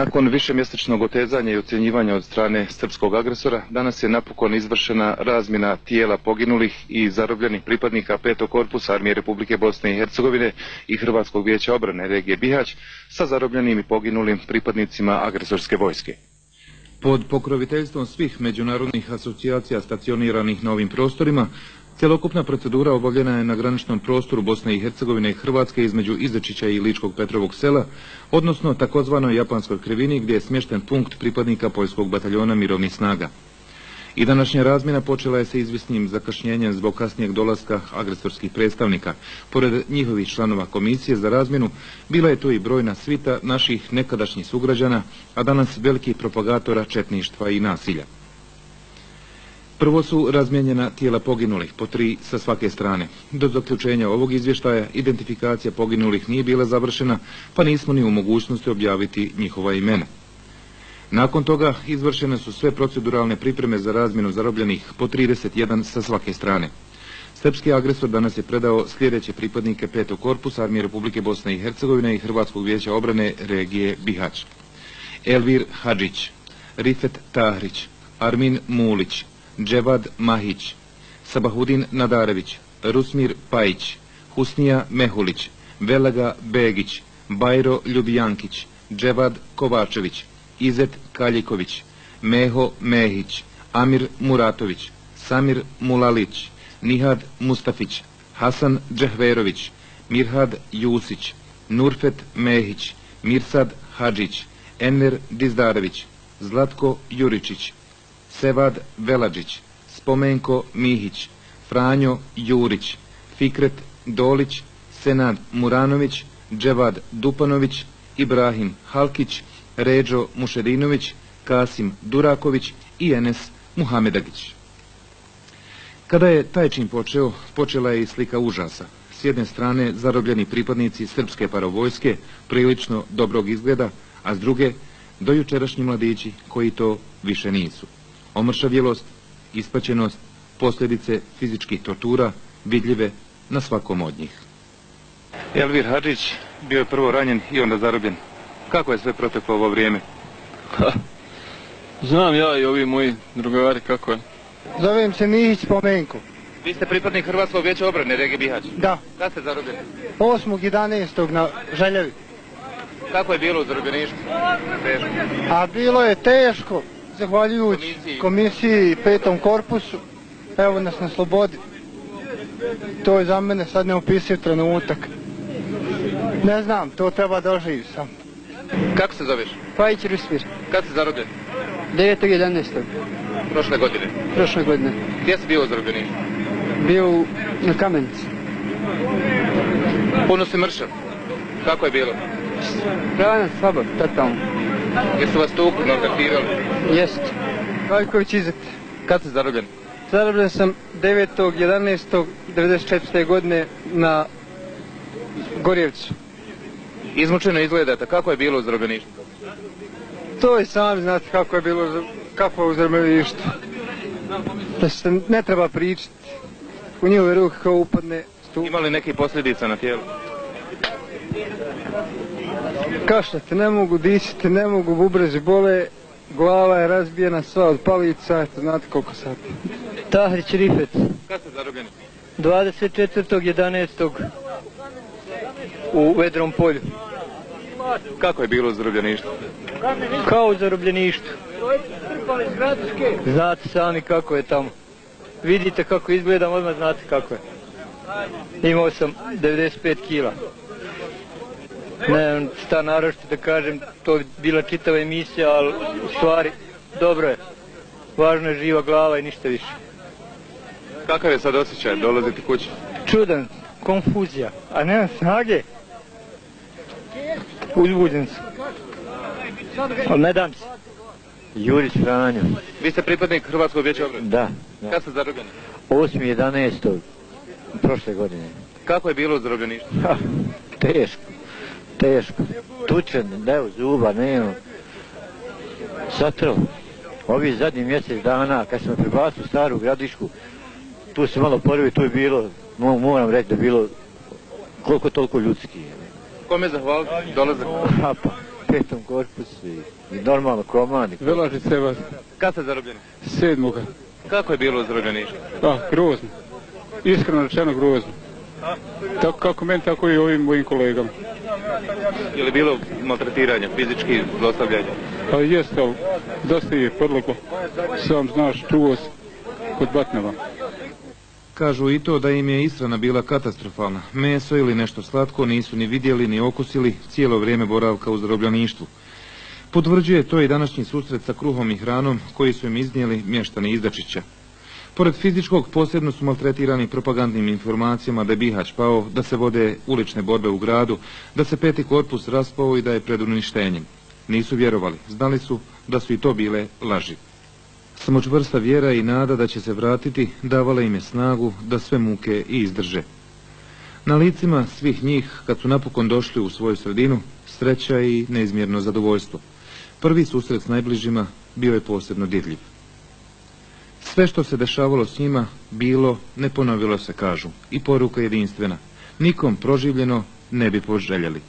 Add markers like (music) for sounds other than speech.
Nakon višemjesečnog otezanja i ocjenjivanja od strane srpskog agresora, danas je napokon izvršena razmjena tijela poginulih i zarobljenih pripadnika petog korpusa Armije Republike Bosne i Hercegovine i Hrvatskog vijeća obrane regije Bihać sa zarobljenim i poginulim pripadnicima agresorske vojske. Pod pokroviteljstvom svih međunarodnih asocijacija stacioniranih na ovim prostorima, Cjelokupna procedura obavljena je na graničnom prostoru Bosne i Hercegovine i Hrvatske između Izečića i Ličkog Petrovog sela, odnosno takozvanoj Japanskoj krivini gdje je smješten punkt pripadnika Poljskog bataljona mirovnih snaga. I današnja razmjena počela je sa izvisnim zakašnjenjem zbog kasnijeg dolaska agresorskih predstavnika. Pored njihovih članova komisije za razmjenu, bila je tu i brojna svita naših nekadašnjih sugrađana, a danas velikih propagatora četništva i nasilja. Prvo su razmijenjena tijela poginulih, po tri sa svake strane. Do zaključenja ovog izvještaja identifikacija poginulih nije bila završena, pa nismo ni u mogućnosti objaviti njihova imena. Nakon toga izvršene su sve proceduralne pripreme za razmjenu zarobljenih po 31 sa svake strane. Srpski agresor danas je predao sljedeće pripadnike petog korpusa Armije Republike Bosne i Hercegovine i Hrvatskog vijeća obrane regije Bihać. Elvir Hadžić, Rifet Tahrić, Armin Mulić, Dževad Mahić, Sabahudin Nadarević, Rusmir Pajić, Husnija Mehulić, Velaga Begić, Bajro Ljubijankić, Dževad Kovačević, Izet Kaljiković, Meho Mehić, Amir Muratović, Samir Mulalić, Nihad Mustafić, Hasan Džehverović, Mirhad Jusić, Nurfet Mehić, Mirsad Hadžić, Enver Dizdarević, Zlatko Juričić, Sevad Veladžić, Spomenko Mihić, Franjo Jurić, Fikret Dolić, Senad Muranović, Dževad Dupanović, Ibrahim Halkić, Ređo Mušerinović, Kasim Duraković i Enes Muhamedagić. Kada je taj čin počeo, počela je i slika užasa. S jedne strane zarobljeni pripadnici srpske paravojske, prilično dobrog izgleda, a s druge dojučerašnji mladići koji to više nisu omršavjelost, ispaćenost, posljedice fizičkih tortura vidljive na svakom od njih. Elvir Hadžić bio je prvo ranjen i onda zarobljen. Kako je sve proteklo ovo vrijeme? Znam ja i ovi moji drugari kako je. Zovem se Nihić Spomenko. Vi ste pripadnik Hrvatskog vijeća obrane Regi Bihać? Da. Kada ste zarobljeni? 8.11. na Željevi. Kako je bilo u zarobljeništvu? A bilo je teško zahvaljujući komisiji i petom korpusu, evo nas na slobodi. To je za mene sad neopisiv trenutak. Ne znam, to treba da oživi sam. Kako se zoveš? Pajić Rusmir. Kad si zarobljen? 9.11. Prošle godine? Prošle godine. Gdje si bio u zarobljeništvu? Bio na kamenici. Puno si mršav. Kako je bilo? Rana, slabo, totalno. Jesu vas tukli, maltretirali? Jest. Vajković Izet. Kad si zarobljen? Zarobljen sam 9.11.94. godine na Gorjevcu. Izmučeno izgledate. Kako je bilo u zarobljeništvu? To i sami znate kako je bilo, kako je u zarobljeništvu. Da se ne treba pričati. U njihove ruke kao upadne stup. Ima li nekih posljedica na tijelu? Kašljati ne mogu, disati ne mogu, bubrezi bole, glava je razbijena sva od palica, eto znate koliko sati. Tahrić Rifet, Kad ste zarobljeni? 24.11. u Vedrom polju. Kako je bilo u zarobljeništvu? Kao u zarobljeništvu. Znate sami kako je tamo. Vidite kako izgledam, odmah znate kako je. Imao sam 95 kila. Ne znam šta naročito da kažem, to je bila čitava emisija, ali u stvari dobro je. Važno je živa glava i ništa više. Kakav je sad osjećaj dolaziti kući? Čudan, konfuzija, a nemam snage. Uzbuđen sam. Ali ne dam se. Jurić Franjo, Vi ste pripadnik Hrvatskog vijeća obrane? da, da. Kad ste zarobljeni? 8.11. prošle godine. Kako je bilo? Ha, teško, teško. Tučen, ne zuba, nema. Satrao. Ovi zadnji mjesec dana, kad sam prebacio staru gradišku, tu se malo prvi, tu je bilo, mo- moram reći da je bilo koliko toliko ljudski. Kome zahvaliti? Dolazak. (laughs) Pa, petom korpusu i, i normalno komandi. Velažice vas Kad ste zarobljeni? sedmoga. Kako je bilo u zarobljeništvu? Ah, grozno. Iskreno rečeno grozno. Tako kako meni, tako i ovim mojim kolegama. Je li bilo maltretiranja, fizički zlostavljanja? Pa jeste, ali dosta je podleglo. Sam znaš, čuo si kod Batneva. Kažu i to da im je ishrana bila katastrofalna. Meso ili nešto slatko nisu ni vidjeli ni okusili cijelo vrijeme boravka u zarobljeništvu. Potvrđuje to i današnji susret sa kruhom i hranom koji su im iznijeli mještani Izdačića. Pored fizičkog posebno su maltretirani propagandnim informacijama da je Bihać pao, da se vode ulične borbe u gradu, da se peti korpus raspao i da je pred uništenjem. Nisu vjerovali, znali su da su i to bile laži. Samo čvrsta vjera i nada da će se vratiti davala im je snagu da sve muke i izdrže. Na licima svih njih, kad su napokon došli u svoju sredinu, sreća i neizmjerno zadovoljstvo. Prvi susret s najbližima bio je posebno dirljiv. Sve što se dešavalo s njima bilo, ne ponovilo se kažu, i poruka jedinstvena. Nikom proživljeno ne bi poželjeli.